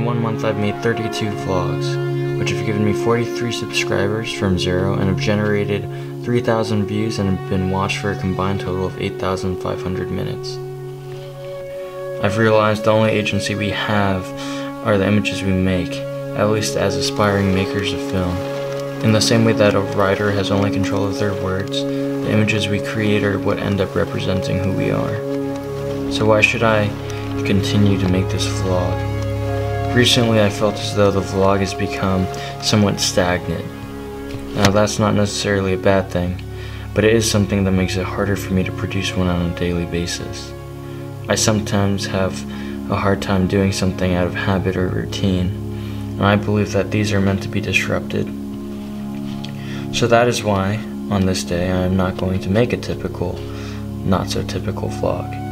month I've made 32 vlogs, which have given me 43 subscribers from zero and have generated 3,000 views and have been watched for a combined total of 8,500 minutes. I've realized the only agency we have are the images we make, at least as aspiring makers of film. In the same way that a writer has only control of their words, the images we create are what end up representing who we are. So why should I continue to make this vlog? Recently I felt as though the vlog has become somewhat stagnant. Now that's not necessarily a bad thing, but it is something that makes it harder for me to produce one on a daily basis. I sometimes have a hard time doing something out of habit or routine, and I believe that these are meant to be disrupted. So that is why, on this day, I am not going to make a typical, not so typical vlog.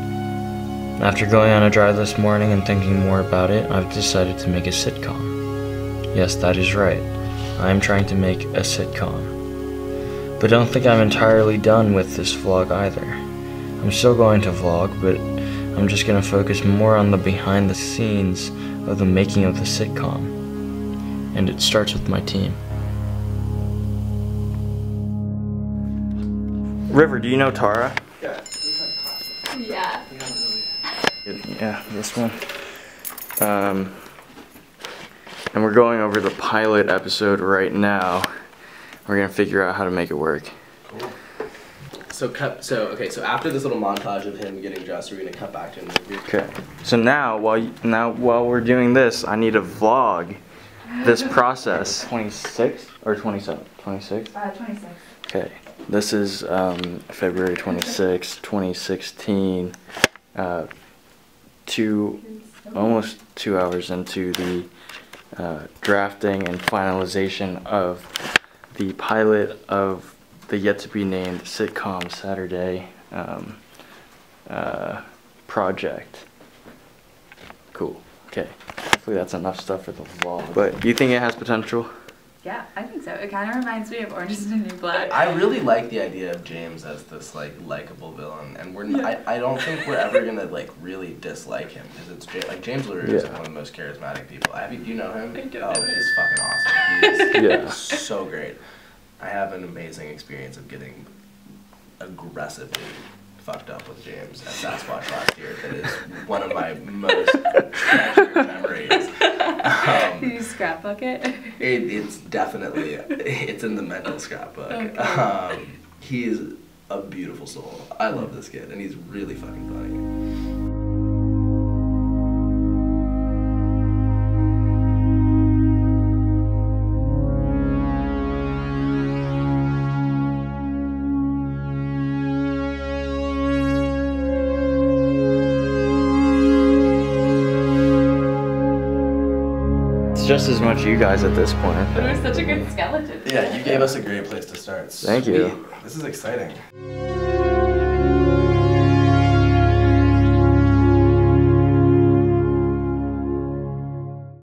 After going on a drive this morning and thinking more about it, I've decided to make a sitcom. Yes, that is right. I am trying to make a sitcom. But don't think I'm entirely done with this vlog either. I'm still going to vlog, but I'm just going to focus more on the behind the scenes of the making of the sitcom. And it starts with my team. River, do you know Tara? Yeah. Yeah. Yeah, this one. Um, and we're going over the pilot episode right now. We're gonna figure out how to make it work. So cut. So okay. So after this little montage of him getting dressed, we're gonna cut back to him. Okay. So now, while you, now while we're doing this, I need to vlog this process. 26 or 27? 26. Uh, 26. Okay. This is um, February 26, 2016. Uh, two, almost two hours into the uh, drafting and finalization of the pilot of the yet to be named sitcom Saturday um, uh, project. Cool. Okay. Hopefully that's enough stuff for the vlog. But do you think it has potential? Yeah, I think so. It kind of reminds me of Orange is the New Black. I really like the idea of James as this like likable villain, and we're i don't think we're ever gonna like really dislike him because it's Ja- like James Lure is Yeah. one of the most charismatic people. Have you, do you know him? I don't. Oh, he's fucking awesome. He's Yeah. so great. I have an amazing experience of getting aggressively fucked up with James at Sasquatch last year. That is one of my most treasured memories. Um, Did you scrapbook it? it, it's definitely it's in the mental scrapbook. Okay. Um, he's a beautiful soul. I love this kid, and he's really fucking funny. It's just as much you guys at this point. But it was such a good skeleton. Yeah, you gave us a great place to start. Thank you. This is exciting.